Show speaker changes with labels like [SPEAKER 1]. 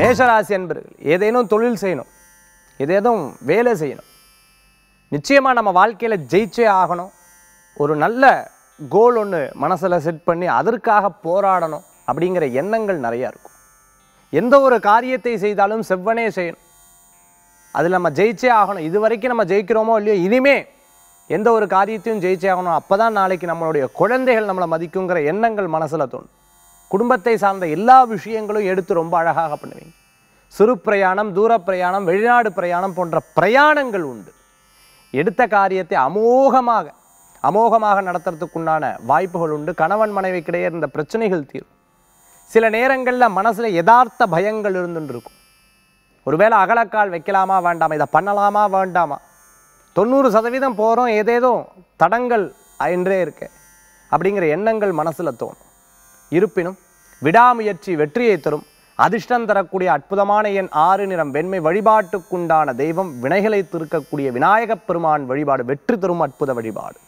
[SPEAKER 1] மேஷராசி என்பர்கள் ஏதேனும் தொழில் செய்யணும் ஏதேதும் வேலை செய்யணும் நிச்சயமாக நம்ம வாழ்க்கையில் ஜெயிச்சே ஆகணும். ஒரு நல்ல கோல் ஒன்று மனசில் செட் பண்ணி அதற்காக போராடணும் அப்படிங்கிற எண்ணங்கள் நிறையா இருக்கும். எந்த ஒரு காரியத்தை செய்தாலும் செவ்வனே செய்யணும். அதில் நம்ம ஜெயிச்சே ஆகணும். இது வரைக்கும் நம்ம ஜெயிக்கிறோமோ இல்லையோ இனிமே எந்த ஒரு காரியத்தையும் ஜெயிச்சே ஆகணும். அப்போ தான் நாளைக்கு நம்மளுடைய குழந்தைகள் நம்மளை மதிக்குங்கிற எண்ணங்கள் மனசில் தோணும். குடும்பத்தை சார்ந்த எல்லா விஷயங்களும் எடுத்து ரொம்ப அழகாக பண்ணுவீங்க. சிறு பிரயாணம் தூர பிரயாணம் வெளிநாடு பிரயாணம் போன்ற பிரயாணங்கள் உண்டு. எடுத்த காரியத்தை அமோகமாக அமோகமாக நடத்துறதுக்குண்டான வாய்ப்புகள் உண்டு. கணவன் மனைவிக்கிடையே இருந்த பிரச்சனைகள் தீரும். சில நேரங்களில் மனசில் யதார்த்த பயங்கள் இருந்துட்டு இருக்கும் ஒருவேளை அகலக்கால் வைக்கலாமா வேண்டாமா இதை பண்ணலாமா வேண்டாமா? தொண்ணூறு சதவீதம் போகிறோம் ஏதேதோ தடங்கள் என்றே இருக்கு. அப்படிங்கிற எண்ணங்கள் மனசில் தோணும். இருப்பினும் விடாமுயற்சி வெற்றியை தரும் அதிர்ஷ்டம் தரக்கூடிய அற்புதமான எண் ஆறு நிறம் வெண்மை வழிபாட்டுக்குண்டான தெய்வம் வினைகளை திருக்கக்கூடிய விநாயகப் பெருமான் வழிபாடு வெற்றி தரும் அற்புத வழிபாடு.